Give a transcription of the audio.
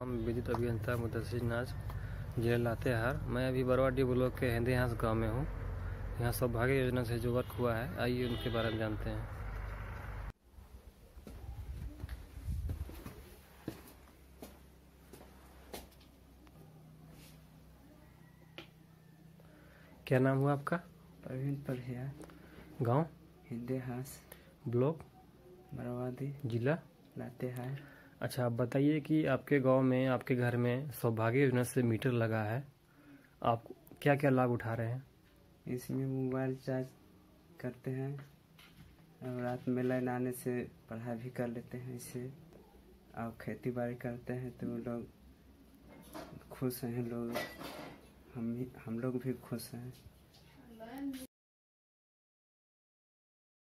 हम विद्युत अभियंता मुदसिर नाज जिला लातेहार। मैं अभी बरवाडी ब्लॉक के हिंदे हांस गाँव में हूँ। यहाँ सौभाग्य योजना से जो वर्क हुआ है। आइए उनके बारे में जानते हैं। क्या नाम हुआ आपका? प्रवीण पढ़िया गाँव? हिंदे हास ब्लॉक? मरवादी जिला? लाते हैं अच्छा आप बताइए कि आपके गाँव में, आपके घर में सौभाग्य योजना से मीटर लगा है। आप क्या क्या लाभ उठा रहे हैं? इसमें मोबाइल चार्ज करते हैं और रात में लाइन आने से पढ़ाई भी कर लेते हैं इससे और खेती बाड़ी करते हैं तो लोग खुश हैं, लोग हम हम लोग भी खुश हैं।